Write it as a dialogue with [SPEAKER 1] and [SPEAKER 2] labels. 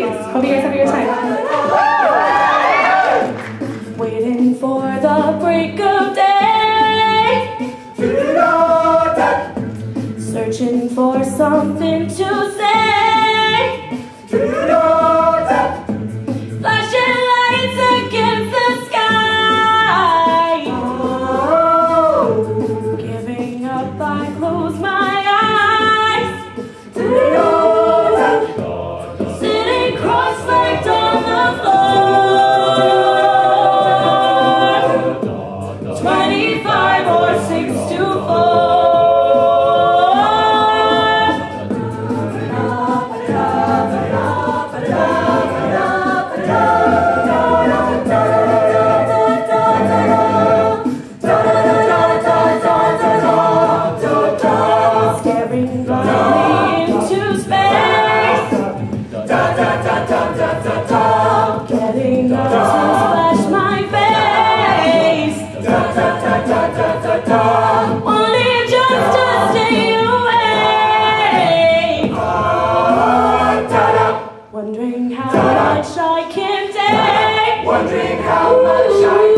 [SPEAKER 1] please.
[SPEAKER 2] Hope you guys have a good time.
[SPEAKER 1] Waiting for the break of day. Searching for something to say. Wondering how much I can take. Wondering how much I